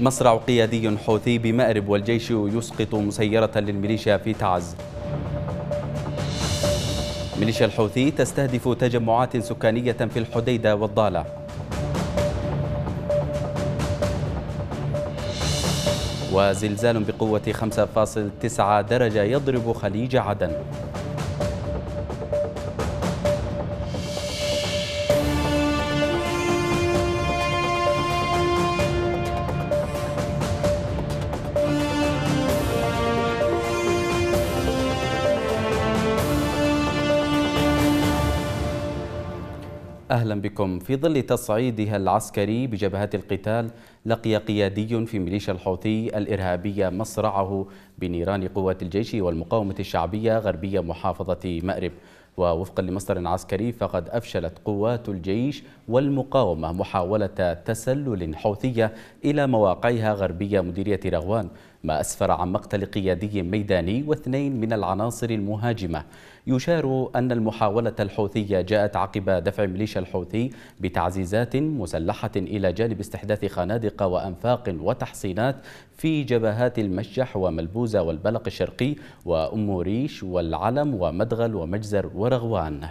مصرع قيادي حوثي بمأرب والجيش يسقط مسيرة للميليشيا في تعز. ميليشيا الحوثي تستهدف تجمعات سكانية في الحديدة والضالع وزلزال بقوة 5.9 درجة يضرب خليج عدن. أهلا بكم. في ظل تصعيدها العسكري بجبهات القتال لقي قيادي في ميليشيا الحوثي الإرهابية مصرعه بنيران قوات الجيش والمقاومة الشعبية غربية محافظة مأرب. ووفقا لمصدر عسكري فقد أفشلت قوات الجيش والمقاومة محاولة تسلل حوثية إلى مواقعها غربية مديرية رغوان. ما أسفر عن مقتل قيادي ميداني واثنين من العناصر المهاجمة. يشار أن المحاولة الحوثية جاءت عقب دفع ميليشيا الحوثي بتعزيزات مسلحة إلى جانب استحداث خنادق وأنفاق وتحصينات في جبهات المشجح وملبوزة والبلق الشرقي وأم ريش والعلم ومدغل ومجزر ورغوان.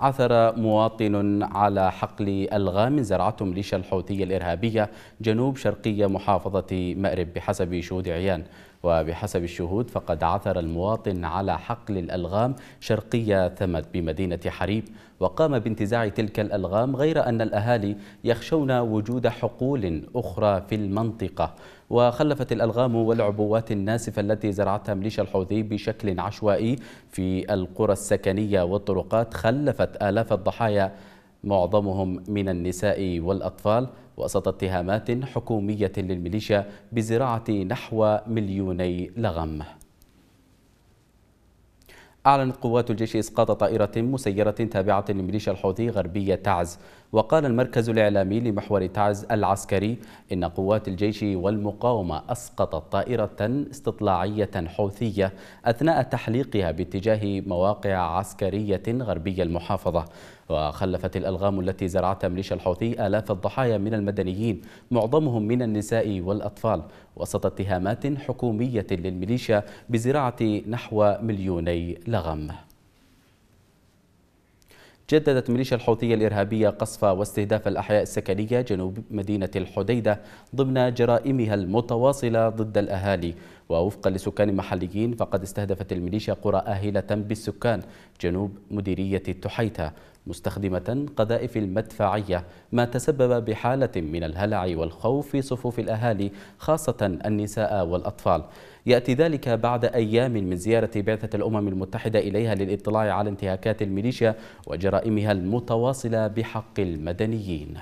عثر مواطن على حقل ألغام زرعته ميليشيا الحوثية الإرهابية جنوب شرقية محافظة مأرب بحسب شهود عيان. وبحسب الشهود فقد عثر المواطن على حقل الألغام شرقية ثمد بمدينة حريب. وقام بانتزاع تلك الألغام غير أن الأهالي يخشون وجود حقول أخرى في المنطقة. وخلفت الألغام والعبوات الناسفة التي زرعتها ميليشيا الحوثي بشكل عشوائي في القرى السكنية والطرقات. خلفت آلاف الضحايا معظمهم من النساء والأطفال. وسط اتهامات حكومية للميليشيا بزراعة نحو مليوني لغم. أعلنت قوات الجيش إسقاط طائرة مسيرة تابعة لميليشيا الحوثي غربية تعز وقال المركز الإعلامي لمحور تعز العسكري إن قوات الجيش والمقاومة أسقطت طائرة استطلاعية حوثية أثناء تحليقها باتجاه مواقع عسكرية غربية المحافظة. وخلفت الألغام التي زرعتها ميليشيا الحوثي آلاف الضحايا من المدنيين معظمهم من النساء والأطفال. وسط اتهامات حكومية للميليشيا بزراعة نحو مليوني لغم. جددت ميليشيا الحوثية الإرهابية قصف واستهداف الأحياء السكنية جنوب مدينة الحديدة ضمن جرائمها المتواصلة ضد الأهالي. ووفقا لسكان محليين فقد استهدفت الميليشيا قرى آهلة بالسكان جنوب مديرية التحيتة. مستخدمة قذائف المدفعية ما تسبب بحالة من الهلع والخوف في صفوف الأهالي خاصة النساء والأطفال. يأتي ذلك بعد أيام من زيارة بعثة الأمم المتحدة إليها للاطلاع على انتهاكات الميليشيا وجرائمها المتواصلة بحق المدنيين.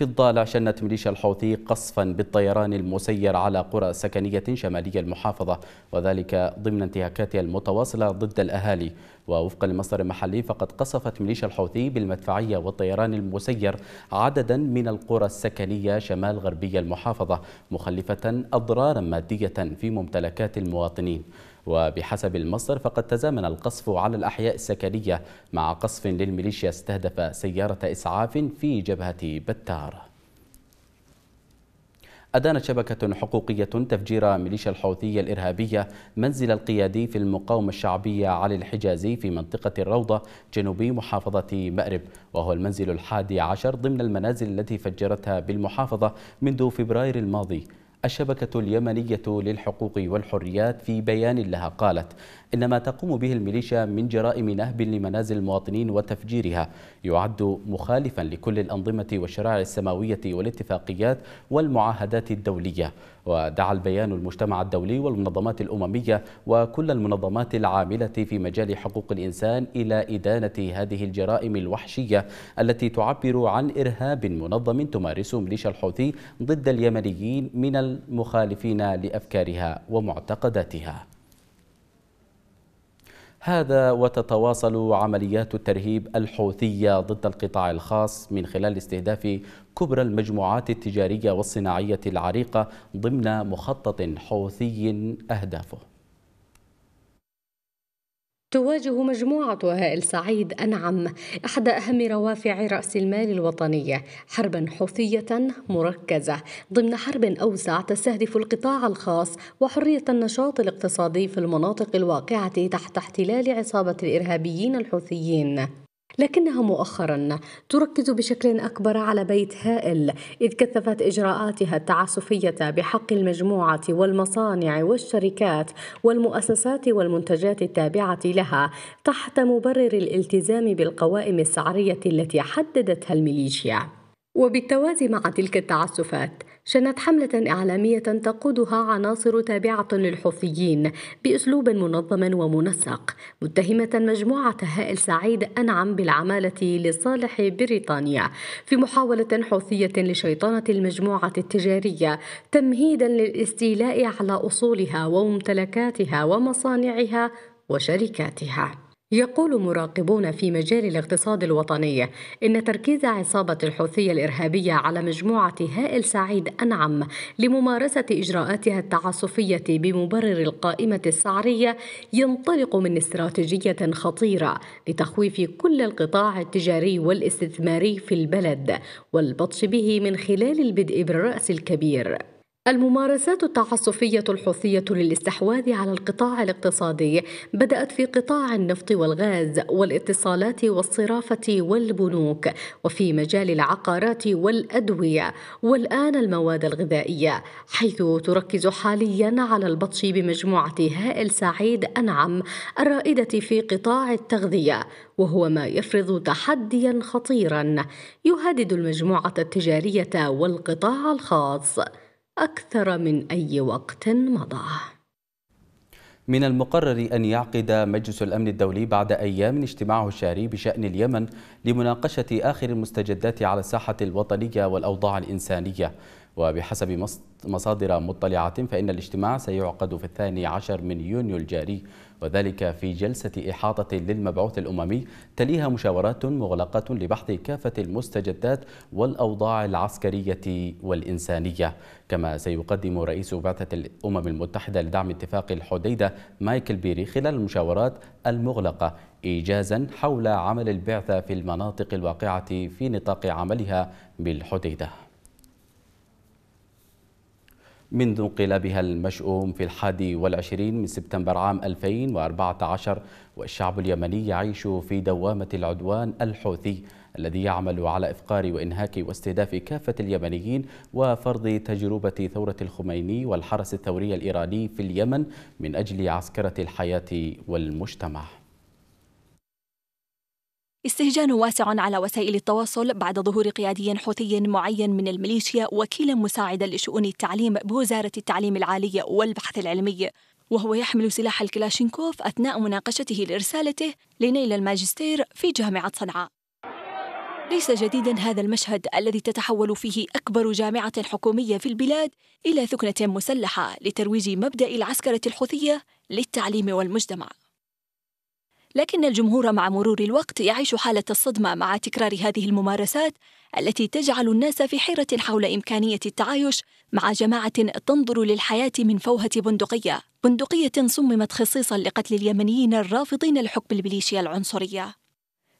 في الضالع شنت ميليشيا الحوثي قصفا بالطيران المسير على قرى سكنية شمالية المحافظة وذلك ضمن انتهاكاتها المتواصلة ضد الأهالي. ووفقا لمصدر محلي فقد قصفت ميليشيا الحوثي بالمدفعية والطيران المسير عددا من القرى السكنية شمال غربية المحافظة مخلفة أضرارا مادية في ممتلكات المواطنين. وبحسب المصدر فقد تزامن القصف على الأحياء السكنية مع قصف للميليشيا استهدف سيارة إسعاف في جبهة بتار. أدانت شبكة حقوقية تفجير ميليشيا الحوثية الإرهابية منزل القيادي في المقاومة الشعبية علي الحجازي في منطقة الروضة جنوبي محافظة مأرب وهو المنزل الحادي عشر ضمن المنازل التي فجرتها بالمحافظة منذ فبراير الماضي. الشبكة اليمنية للحقوق والحريات في بيان لها قالت إن ما تقوم به الميليشيا من جرائم نهب لمنازل المواطنين وتفجيرها يعد مخالفا لكل الأنظمة والشرائع السماوية والاتفاقيات والمعاهدات الدولية. ودعا البيان المجتمع الدولي والمنظمات الأممية وكل المنظمات العاملة في مجال حقوق الإنسان إلى إدانة هذه الجرائم الوحشية التي تعبر عن إرهاب منظم تمارسه ميليشيا الحوثي ضد اليمنيين من المخالفين لأفكارها ومعتقداتها. هذا وتتواصل عمليات الترهيب الحوثية ضد القطاع الخاص من خلال استهداف كبرى المجموعات التجارية والصناعية العريقة ضمن مخطط حوثي أهدافه. تواجه مجموعة هائل سعيد أنعم إحدى أهم روافع رأس المال الوطنية حربا حوثية مركزة. ضمن حرب أوسع تستهدف القطاع الخاص وحرية النشاط الاقتصادي في المناطق الواقعة تحت احتلال عصابة الإرهابيين الحوثيين. لكنها مؤخرا تركز بشكل أكبر على بيت هائل إذ كثفت إجراءاتها التعسفية بحق المجموعة والمصانع والشركات والمؤسسات والمنتجات التابعة لها تحت مبرر الالتزام بالقوائم السعرية التي حددتها الميليشيا. وبالتوازي مع تلك التعسفات شنت حملة إعلامية تقودها عناصر تابعة للحوثيين بأسلوب منظم ومنسق متهمة مجموعة هائل سعيد أنعم بالعمالة لصالح بريطانيا في محاولة حوثية لشيطنة المجموعة التجارية تمهيدا للاستيلاء على أصولها وممتلكاتها ومصانعها وشركاتها. يقول مراقبون في مجال الاقتصاد الوطني إن تركيز عصابة الحوثية الإرهابية على مجموعة هائل سعيد أنعم لممارسة إجراءاتها التعسفية بمبرر القائمة السعرية ينطلق من استراتيجية خطيرة لتخويف كل القطاع التجاري والاستثماري في البلد والبطش به من خلال البدء بالرأس الكبير. الممارسات التعسفية الحوثية للاستحواذ على القطاع الاقتصادي بدأت في قطاع النفط والغاز والاتصالات والصرافة والبنوك وفي مجال العقارات والأدوية. والآن المواد الغذائية حيث تركز حاليا على البطش بمجموعة هائل سعيد أنعم الرائدة في قطاع التغذية وهو ما يفرض تحديا خطيرا يهدد المجموعة التجارية والقطاع الخاص. أكثر من أي وقت مضى. من المقرر أن يعقد مجلس الأمن الدولي بعد أيام اجتماعه الشهري بشأن اليمن لمناقشة آخر المستجدات على الساحة الوطنية والأوضاع الإنسانية. وبحسب مصادر مطلعة فإن الاجتماع سيعقد في الثاني عشر من يونيو الجاري وذلك في جلسة إحاطة للمبعوث الأممي تليها مشاورات مغلقة لبحث كافة المستجدات والأوضاع العسكرية والإنسانية. كما سيقدم رئيس بعثة الأمم المتحدة لدعم اتفاق الحديدة مايكل بيري خلال المشاورات المغلقة إيجازا حول عمل البعثة في المناطق الواقعة في نطاق عملها بالحديدة. منذ انقلابها المشؤوم في الحادي والعشرين من سبتمبر عام 2014 والشعب اليمني يعيش في دوامة العدوان الحوثي الذي يعمل على إفقار وإنهاك واستهداف كافة اليمنيين وفرض تجربة ثورة الخميني والحرس الثوري الإيراني في اليمن من أجل عسكرة الحياة والمجتمع. استهجان واسع على وسائل التواصل بعد ظهور قيادي حوثي معين من الميليشيا وكيلا مساعدا لشؤون التعليم بوزارة التعليم العالي والبحث العلمي. وهو يحمل سلاح الكلاشينكوف أثناء مناقشته لرسالته لنيل الماجستير في جامعة صنعاء. ليس جديدا هذا المشهد الذي تتحول فيه أكبر جامعة حكومية في البلاد إلى ثكنة مسلحة لترويج مبدأ العسكرة الحوثية للتعليم والمجتمع. لكن الجمهور مع مرور الوقت يعيش حالة الصدمة مع تكرار هذه الممارسات التي تجعل الناس في حيرة حول إمكانية التعايش مع جماعة تنظر للحياة من فوهة بندقية، بندقية صممت خصيصا لقتل اليمنيين الرافضين لحكم الميليشيا العنصرية.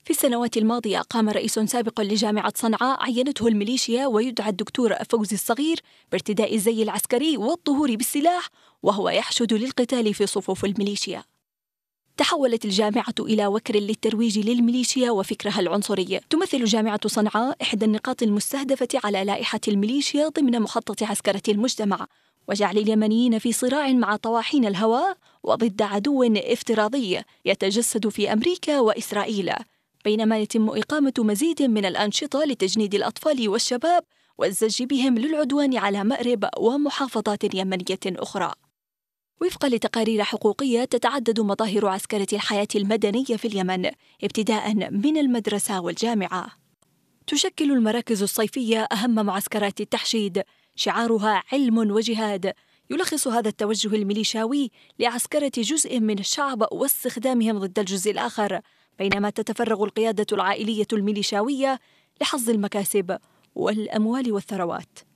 في السنوات الماضية قام رئيس سابق لجامعة صنعاء عينته الميليشيا ويدعى الدكتور فوزي الصغير بارتداء الزي العسكري والظهور بالسلاح وهو يحشد للقتال في صفوف الميليشيا. تحولت الجامعة إلى وكر للترويج للميليشيا وفكرها العنصري. تمثل جامعة صنعاء إحدى النقاط المستهدفة على لائحة الميليشيا ضمن مخطط عسكرة المجتمع. وجعل اليمنيين في صراع مع طواحين الهواء وضد عدو افتراضي يتجسد في أمريكا وإسرائيل. بينما يتم إقامة مزيد من الأنشطة لتجنيد الأطفال والشباب والزج بهم للعدوان على مأرب ومحافظات يمنية أخرى. وفقا لتقارير حقوقية تتعدد مظاهر عسكرة الحياة المدنية في اليمن ابتداء من المدرسة والجامعة. تشكل المراكز الصيفية أهم معسكرات التحشيد، شعارها علم وجهاد، يلخص هذا التوجه الميليشاوي لعسكرة جزء من الشعب واستخدامهم ضد الجزء الآخر، بينما تتفرغ القيادة العائلية الميليشاوية لحظ المكاسب والأموال والثروات.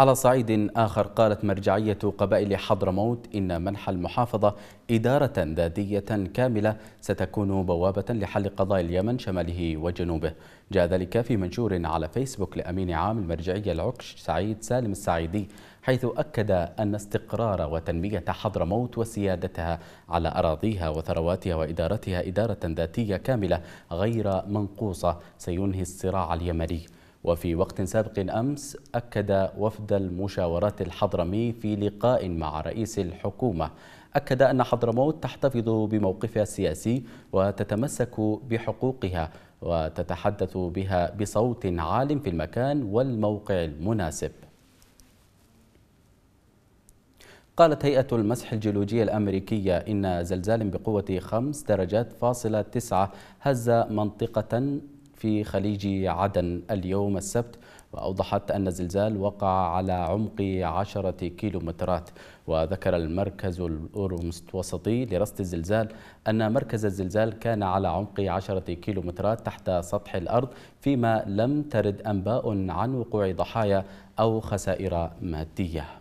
على صعيد آخر قالت مرجعية قبائل حضرموت إن منح المحافظة إدارة ذاتية كاملة ستكون بوابة لحل قضايا اليمن شماله وجنوبه. جاء ذلك في منشور على فيسبوك لأمين عام المرجعية العكش سعيد سالم السعيدي حيث أكد أن استقرار وتنمية حضرموت وسيادتها على أراضيها وثرواتها وإدارتها إدارة ذاتية كاملة غير منقوصة سينهي الصراع اليمني. وفي وقت سابق أمس أكد وفد المشاورات الحضرمي في لقاء مع رئيس الحكومة. أكد أن حضرموت تحتفظ بموقفها السياسي وتتمسك بحقوقها وتتحدث بها بصوت عال في المكان والموقع المناسب. قالت هيئة المسح الجيولوجية الأمريكية إن زلزال بقوة خمس درجات فاصلة تسعة هز منطقة في خليج عدن اليوم السبت وأوضحت أن الزلزال وقع على عمق عشرة كيلومترات. وذكر المركز الأورمستوسطي لرصد الزلزال أن مركز الزلزال كان على عمق عشرة كيلومترات تحت سطح الأرض فيما لم ترد أنباء عن وقوع ضحايا أو خسائر مادية.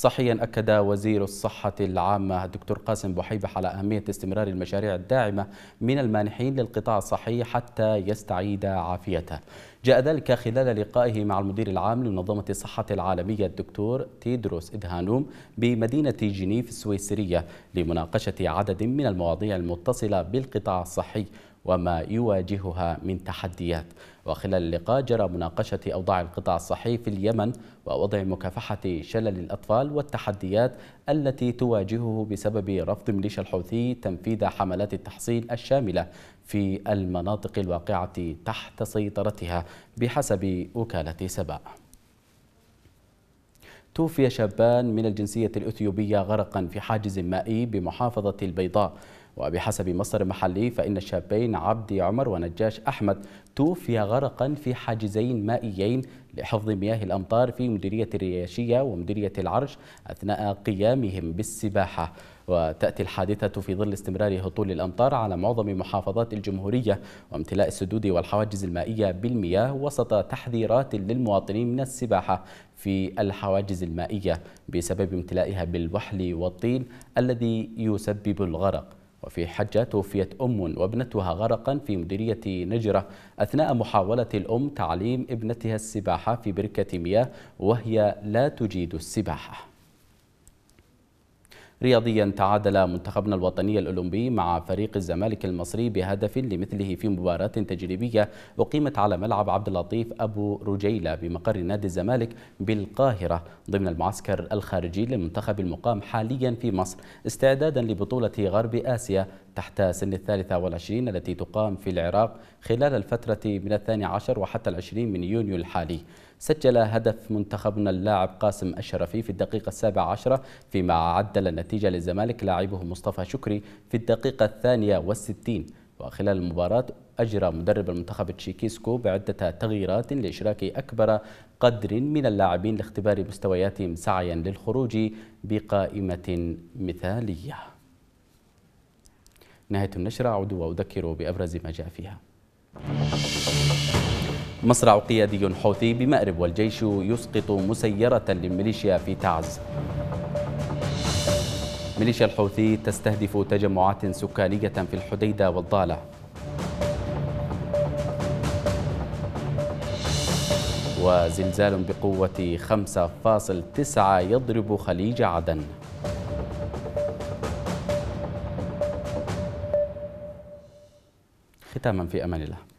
صحيا أكد وزير الصحة العامة الدكتور قاسم بوحيبح على أهمية استمرار المشاريع الداعمة من المانحين للقطاع الصحي حتى يستعيد عافيته. جاء ذلك خلال لقائه مع المدير العام لمنظمة الصحة العالمية الدكتور تيدروس إدهانوم بمدينة جنيف السويسرية لمناقشة عدد من المواضيع المتصلة بالقطاع الصحي وما يواجهها من تحديات. وخلال اللقاء جرى مناقشة أوضاع القطاع الصحي في اليمن ووضع مكافحة شلل الأطفال والتحديات التي تواجهه بسبب رفض ميليشيا الحوثي تنفيذ حملات التحصين الشاملة في المناطق الواقعة تحت سيطرتها بحسب وكالة سبأ. توفي شابان من الجنسية الأثيوبية غرقا في حاجز مائي بمحافظة البيضاء وبحسب مصدر محلي فإن الشابين عبدي عمر ونجاش أحمد توفي غرقا في حاجزين مائيين لحفظ مياه الأمطار في مديرية الرياشية ومديرية العرش أثناء قيامهم بالسباحة. وتأتي الحادثة في ظل استمرار هطول الأمطار على معظم محافظات الجمهورية وامتلاء السدود والحواجز المائية بالمياه وسط تحذيرات للمواطنين من السباحة في الحواجز المائية بسبب امتلائها بالوحل والطين الذي يسبب الغرق. وفي حجة توفيت أم وابنتها غرقا في مديرية نجرة أثناء محاولة الأم تعليم ابنتها السباحة في بركة مياه وهي لا تجيد السباحة. رياضيا تعادل منتخبنا الوطني الأولمبي مع فريق الزمالك المصري بهدف لمثله في مباراة تجريبية أقيمت على ملعب عبد اللطيف أبو رجيلة بمقر نادي الزمالك بالقاهرة ضمن المعسكر الخارجي للمنتخب المقام حاليا في مصر استعدادا لبطولة غرب آسيا تحت سن الثالثة والعشرين التي تقام في العراق خلال الفترة من الثاني عشر وحتى العشرين من يونيو الحالي. سجل هدف منتخبنا اللاعب قاسم الشرفي في الدقيقة السابعة عشرة فيما عدل النتيجة للزمالك لاعبه مصطفى شكري في الدقيقة الثانية والستين. وخلال المباراة أجرى مدرب المنتخب التشيكيسكو بعدة تغييرات لإشراك أكبر قدر من اللاعبين لاختبار مستوياتهم سعيا للخروج بقائمة مثالية. نهاية النشرة أعود وأذكر بأبرز ما جاء فيها. مصرع قيادي حوثي بمأرب والجيش يسقط مسيرة للميليشيا في تعز ميليشيا الحوثي تستهدف تجمعات سكانية في الحديدة والضالة. وزلزال بقوة 5.9 يضرب خليج عدن. ختاما في أمان الله.